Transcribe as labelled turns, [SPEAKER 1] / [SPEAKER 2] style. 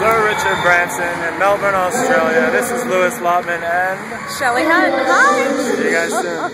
[SPEAKER 1] Sir Richard Branson in Melbourne, Australia. This is Lewis Lotman and
[SPEAKER 2] Shelley Hunt. Hi.
[SPEAKER 1] see you guys soon.